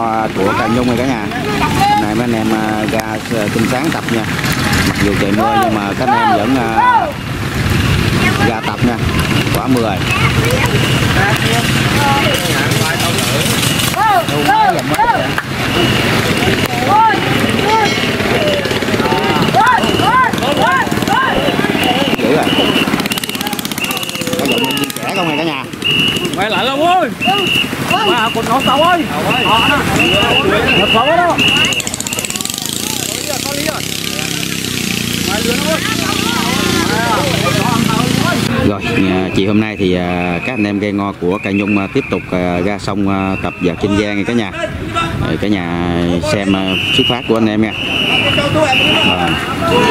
ghe của Cà Nhung rồi cả nhà. Hôm nay mấy anh em à, ra à, tinh sáng tập nha. Mặc dù trời mưa nhưng mà các anh em vẫn à, ra tập nha. Quả mưa rồi dữ rồi có giọng nhân viên trẻ không này cả nhà? Quay lại luôn ơi mà còn nó tàu ơi ờ, một tàu đó Rồi, chị hôm nay thì à, các anh em ghe ngo của Cà Nhung à, tiếp tục à, ra sông tập và Kiên Giang nha cả nhà. Cả nhà xem xuất phát của anh em nha. Ba,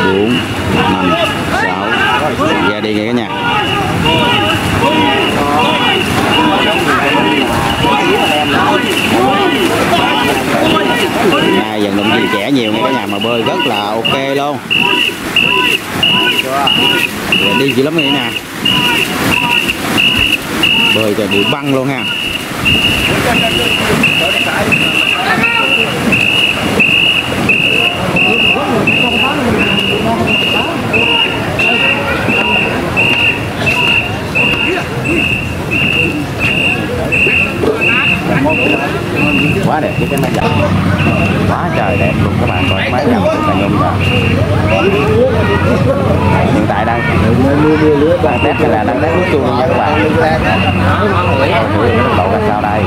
bốn, năm, sáu, ra đi nha cả. Nhà dần động viên trẻ nhiều nha cả nhà mà bơi rất là ok luôn. Để đi dữ lắm vậy nè bơi trời bụi băng luôn ha quá đẹp cái máy dặm quá trời đẹp luôn các bạn coi cái máy dặm của cà nhung kìa hiện tại đang đang test cái là đang test nước chuông nha các bạn. Ờ, Độ ra sao đây?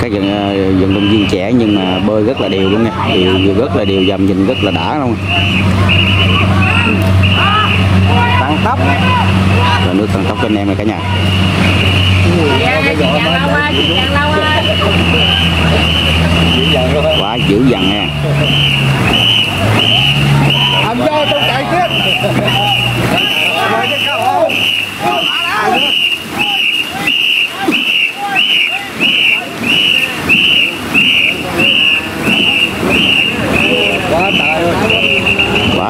Các vận vận động viên trẻ nhưng mà bơi rất là đều luôn nha. Đều rất là đều, dầm nhìn rất là đã luôn. Tăng tốc. Là nước tăng tốc cho anh em này cả nhà. Quá dữ dằn nha làm cho tôi chạy tiếp quá trời ơi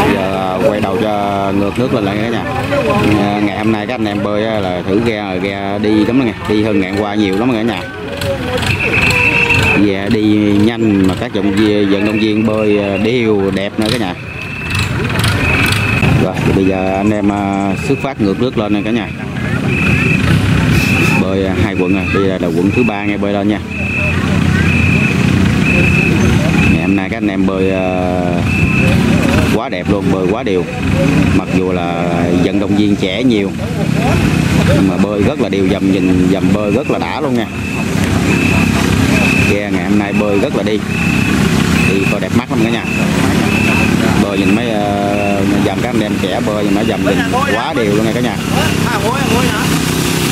bây giờ quay đầu cho ngược nước lên lại cả nhà ờ, ngày hôm nay các anh em bơi là thử ghe rồi ghe đi lắm nha đi hơn ngày qua nhiều lắm cả nhà. Ghe đi nhanh mà các vận vận động viên bơi ờ, đều đẹp nữa cả nhà. Rồi, thì bây giờ anh em ờ, xuất phát ngược nước lên nè cả nhà. Bơi hai quận rồi. Bây giờ là quận thứ ba nghe bơi lên nha ngày hôm nay các anh em bơi ờ, quá đẹp luôn bơi quá đều. Mặc dù là vận động viên trẻ nhiều nhưng mà bơi rất là đều dầm nhìn dầm bơi rất là đã luôn nha. Ghe ngày hôm nay bơi rất là đi. Đi coi đẹp mắt lắm cả nhà. Bơi nhìn mấy uh, dầm các anh em trẻ bơi nhìn mấy dầm nhìn quá đều luôn nha cả nhà.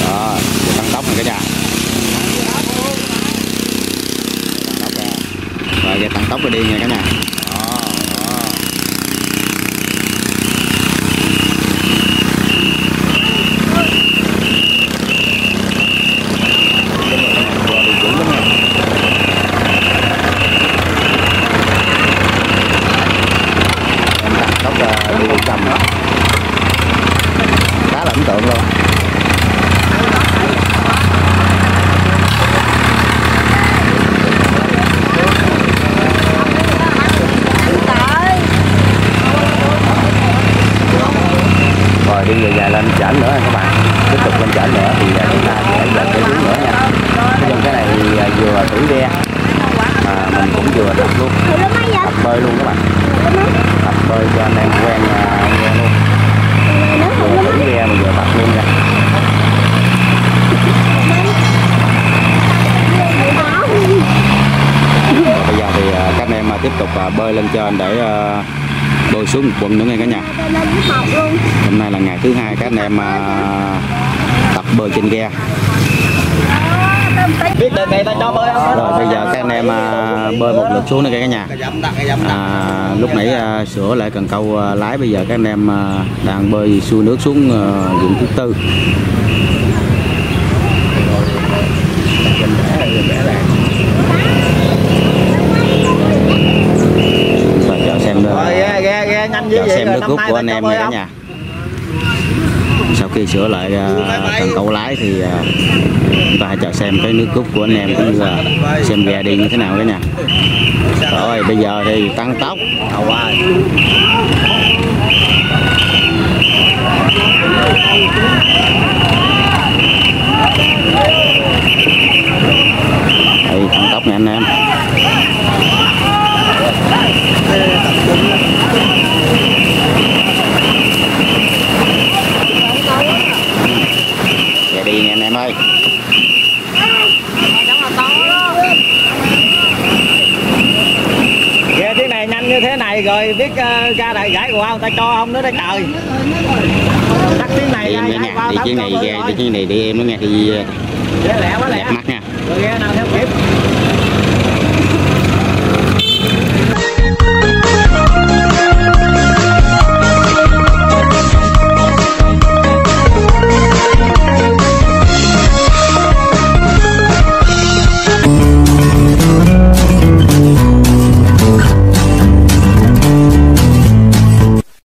Đó tăng tốc này cả nhà tăng tốc ra rồi rồi đi nha cả nhà. Đó đó em đặt tóc ờ, đi cầm đó. Khá là ấn tượng luôn. Đi về dài lên chảnh nữa các bạn. Tiếp tục lên chảnh nữa thì à, chúng ta sẽ về cái hướng nữa nha. Chung cái này thì, à, vừa thử ghe à, mình cũng vừa tập luôn. Tập bơi luôn các bạn. Tập bơi cho anh em quen à, ghe luôn. Vừa thử ghe mà vừa tập luôn nha. Bây giờ thì à, các anh em à, tiếp tục à, bơi lên trên để đôi bơi xuống một quận nữa nghe cả nhà. Hôm nay là ngày thứ hai các anh em à, tập bơi trên ghe. Biết đề này ta cho bơi không rồi bây giờ các anh em à, bơi một lượt xuống nữa kìa cả nhà. À, lúc nãy à, sửa lại cần câu lái. Bây giờ các anh em đang bơi xuôi nước xuống vùng thứ tư và chờ xem rồi nữa ghe ghe ghe nhanh như chờ vậy xem rồi nước năm rút nay của anh em nha cả nhà sau khi sửa lại à, cần câu lái thì à, chúng ta hãy chờ xem cái nước rút của anh em cũng như là xem ghe đi như thế nào cả nhà rồi bây giờ thì tăng tốc. Đây tăng tốc nha anh em nha anh em ơi. Ghe thế này nhanh như thế này rồi biết uh, ra đại gãi của ông ta cho ông nữa đây trời. Chắc tiếng này đi ra gãi đi tao chuyến cho này chuyến này đi em nữa nha thì đẹp mắt nha. Rồi ghe nào theo kịp